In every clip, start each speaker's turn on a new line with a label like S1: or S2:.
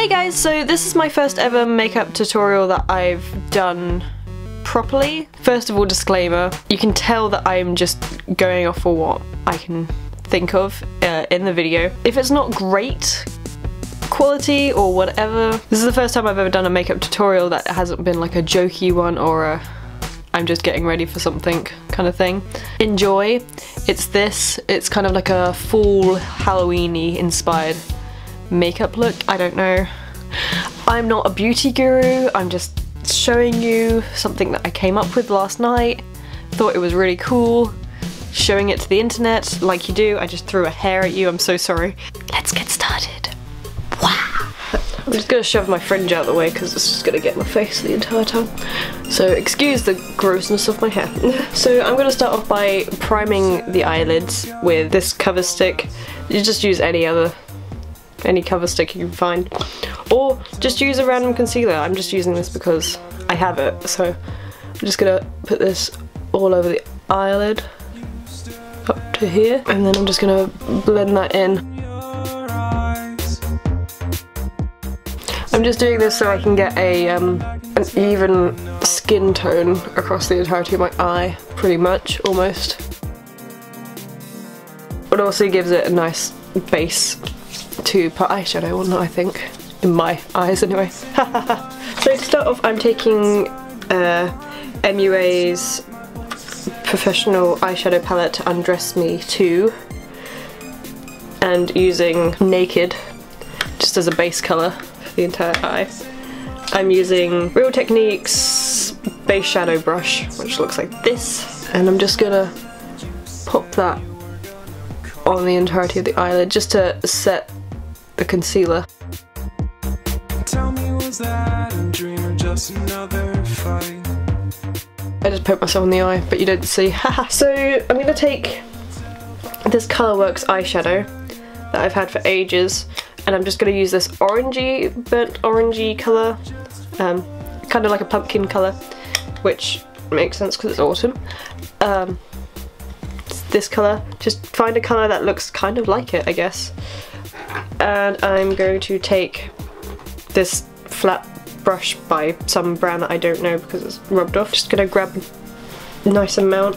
S1: Hey guys, so this is my first ever makeup tutorial that I've done properly. First of all, disclaimer, you can tell that I'm just going off for what I can think of uh, in the video. If it's not great quality or whatever, this is the first time I've ever done a makeup tutorial that hasn't been like a jokey one or a I'm just getting ready for something kind of thing. Enjoy. It's this. It's kind of like a fall Halloweeny inspired makeup look. I don't know. I'm not a beauty guru. I'm just showing you something that I came up with last night. Thought it was really cool. Showing it to the internet like you do. I just threw a hair at you. I'm so sorry. Let's get started. Wow. I'm just gonna shove my fringe out of the way because it's just gonna get my face the entire time. So excuse the grossness of my hair. so I'm gonna start off by priming the eyelids with this cover stick. You just use any other, any cover stick you can find. Or just use a random concealer. I'm just using this because I have it. So I'm just gonna put this all over the eyelid up to here and then I'm just gonna blend that in. I'm just doing this so I can get a um, an even skin tone across the entirety of my eye, pretty much, almost. It also gives it a nice base to put eyeshadow on, I think. In my eyes, anyway. so to start off, I'm taking uh, MUA's professional eyeshadow palette Undress Me 2 and using Naked just as a base colour for the entire eye. I'm using Real Techniques base shadow brush, which looks like this, and I'm just gonna pop that on the entirety of the eyelid just to set the concealer. I just poked myself in the eye, but you don't see. so I'm gonna take this Colourworks eyeshadow that I've had for ages and I'm just going to use this orangey, burnt orangey colour, um, kind of like a pumpkin colour, which makes sense because it's autumn. Um, this colour, just find a colour that looks kind of like it, I guess. And I'm going to take this flat brush by some brand that I don't know because it's rubbed off. Just gonna grab a nice amount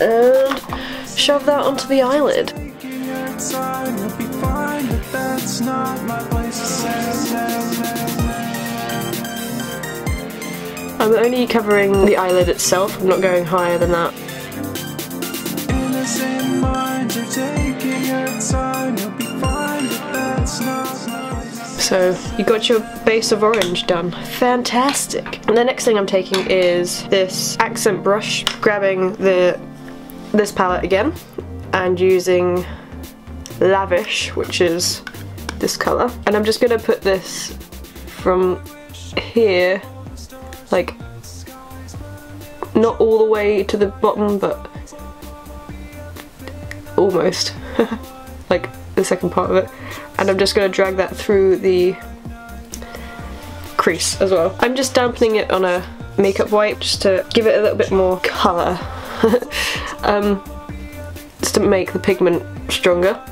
S1: and shove that onto the eyelid. I'm only covering the eyelid itself, I'm not going higher than that. So you got your base of orange done. Fantastic. And the next thing I'm taking is this accent brush, grabbing the this palette again and using Lavish, which is this colour. And I'm just going to put this from here, like, not all the way to the bottom, but almost. like, the second part of it. And I'm just going to drag that through the crease as well. I'm just dampening it on a makeup wipe just to give it a little bit more colour. um, just to make the pigment stronger.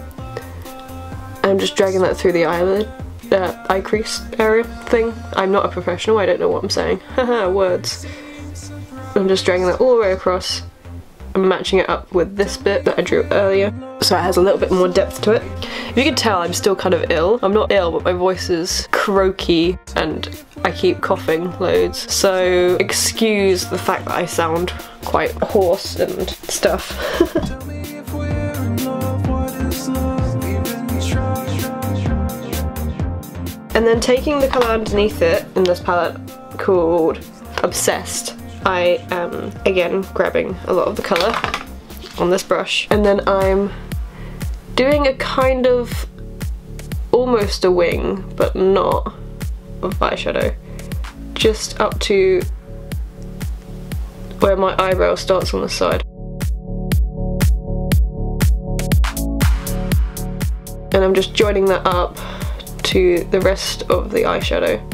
S1: I'm just dragging that through the eyelid, uh, eye crease area thing. I'm not a professional, I don't know what I'm saying. Haha, words. I'm just dragging that all the way across and matching it up with this bit that I drew earlier so it has a little bit more depth to it. If you can tell I'm still kind of ill. I'm not ill but my voice is croaky and I keep coughing loads so excuse the fact that I sound quite hoarse and stuff. And then taking the colour underneath it in this palette called Obsessed, I am again grabbing a lot of the colour on this brush and then I'm doing a kind of almost a wing but not of eyeshadow just up to where my eyebrow starts on the side. And I'm just joining that up to the rest of the eyeshadow.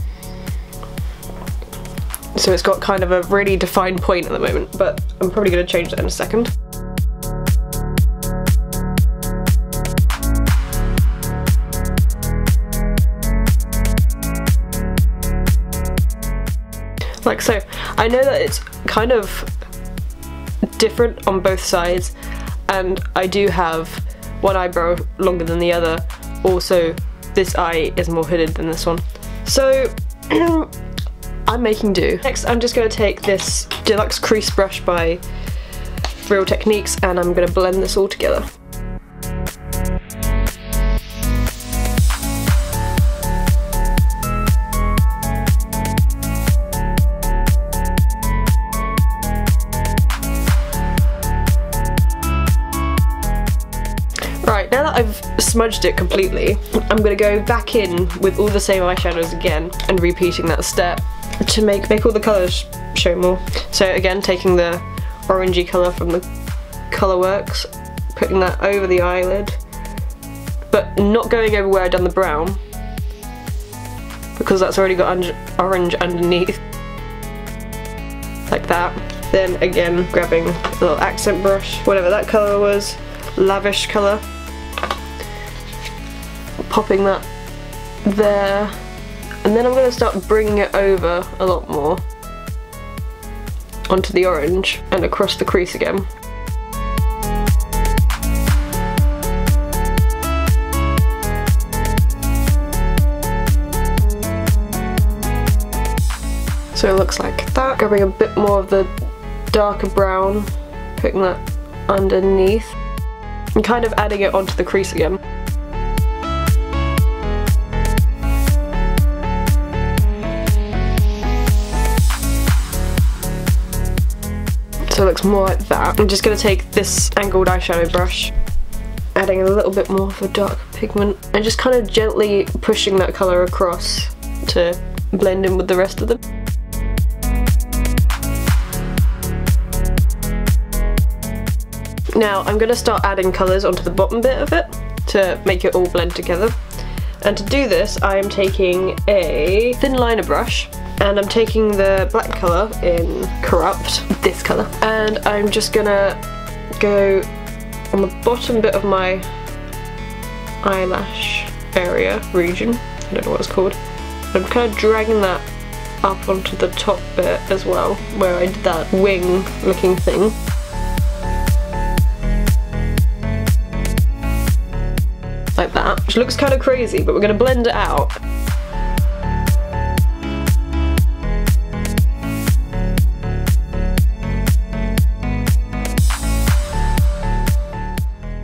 S1: So it's got kind of a really defined point at the moment, but I'm probably going to change that in a second. like so. I know that it's kind of different on both sides and I do have one eyebrow longer than the other. Also, this eye is more hooded than this one. So, I'm making do. Next, I'm just going to take this Deluxe Crease Brush by Real Techniques and I'm going to blend this all together. Right, now that I've smudged it completely, I'm going to go back in with all the same eyeshadows again and repeating that step to make, make all the colours show more. So again, taking the orangey colour from the Colourworks, putting that over the eyelid, but not going over where I've done the brown, because that's already got orange underneath, like that. Then again, grabbing a little accent brush, whatever that colour was, lavish colour, popping that there, and then I'm going to start bringing it over a lot more onto the orange and across the crease again. So it looks like that. Grabbing a bit more of the darker brown, putting that underneath, and kind of adding it onto the crease again. More like that. I'm just going to take this angled eyeshadow brush adding a little bit more of a dark pigment and just kind of gently pushing that colour across to blend in with the rest of them. Now I'm going to start adding colours onto the bottom bit of it to make it all blend together. And to do this I am taking a thin liner brush and I'm taking the black colour in Corrupt, this colour, and I'm just gonna go on the bottom bit of my eyelash area, region, I don't know what it's called. I'm kind of dragging that up onto the top bit as well, where I did that wing looking thing. like that, which looks kind of crazy, but we're to blend it out.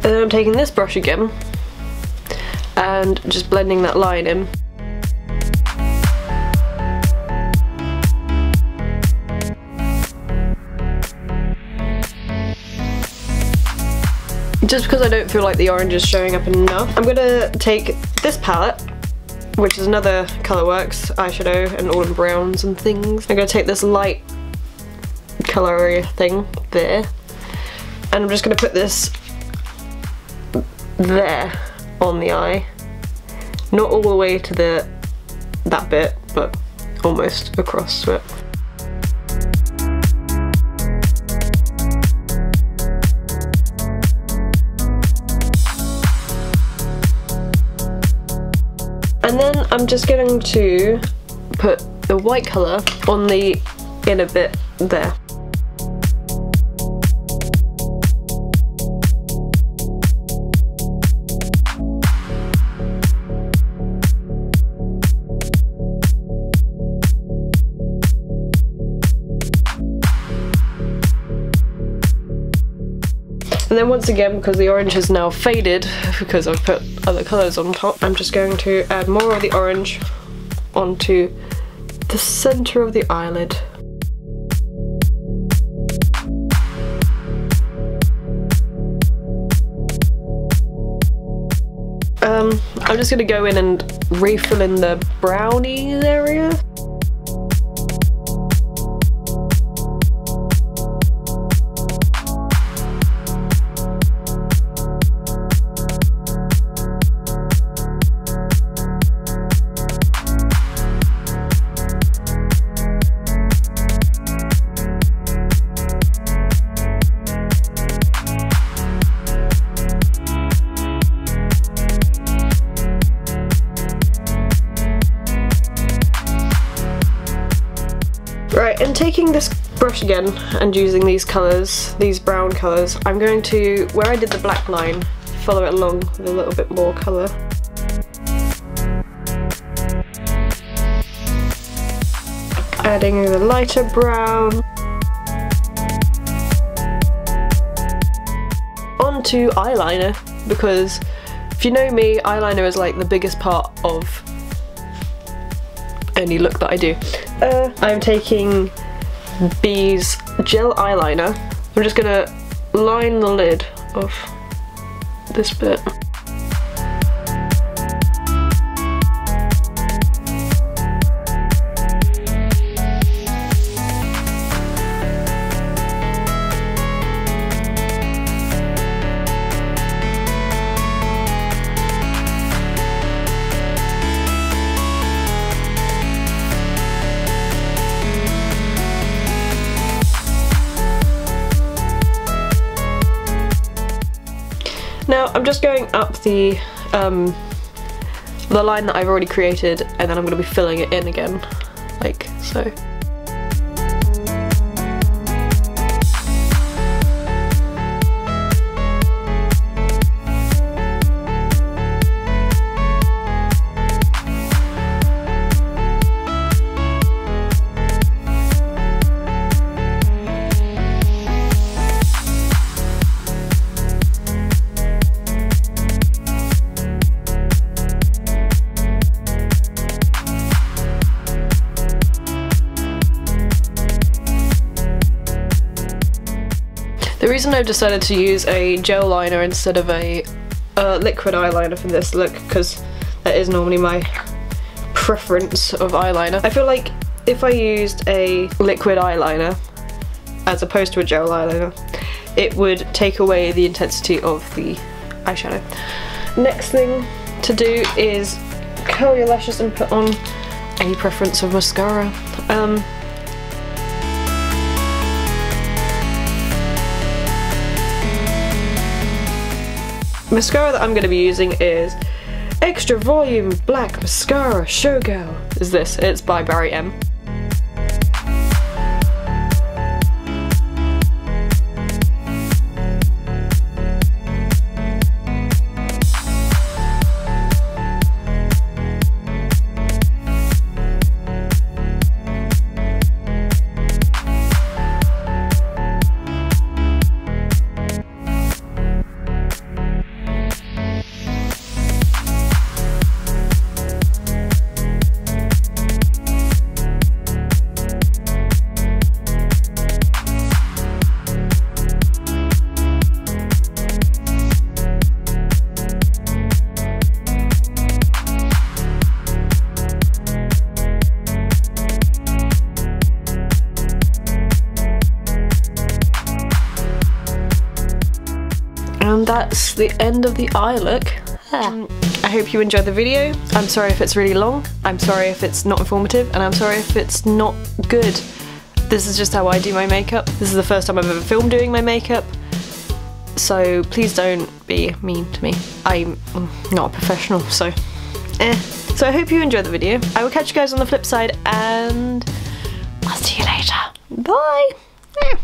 S1: And then I'm taking this brush again and just blending that line in. just because I don't feel like the orange is showing up enough. I'm gonna take this palette, which is another Colourworks eyeshadow and all in browns and things. I'm gonna take this light colour thing there, and I'm just gonna put this there on the eye. Not all the way to the that bit, but almost across to it. And then I'm just going to put the white colour on the inner bit there. And then once again, because the orange has now faded, because I've put other colours on top, I'm just going to add more of the orange onto the centre of the eyelid. Um, I'm just going to go in and refill in the brownies area. And taking this brush again and using these colours, these brown colours, I'm going to, where I did the black line, follow it along with a little bit more colour. Adding the lighter brown. Onto eyeliner, because if you know me, eyeliner is like the biggest part of any look that I do. Uh, I'm taking B's gel eyeliner. I'm just gonna line the lid of this bit. I'm just going up the um, the line that I've already created and then I'm going to be filling it in again, like so. Reason I've decided to use a gel liner instead of a uh, liquid eyeliner for this look, because that is normally my preference of eyeliner. I feel like if I used a liquid eyeliner as opposed to a gel eyeliner, it would take away the intensity of the eyeshadow. Next thing to do is curl your lashes and put on a preference of mascara. Um, mascara that I'm going to be using is Extra Volume Black Mascara Showgirl. Is this? It's by Barry M. the end of the eye look. Um, I hope you enjoyed the video. I'm sorry if it's really long, I'm sorry if it's not informative, and I'm sorry if it's not good. This is just how I do my makeup. This is the first time I've ever filmed doing my makeup, so please don't be mean to me. I'm not a professional, so eh. So I hope you enjoyed the video. I will catch you guys on the flip side, and I'll see you later. Bye! Eh.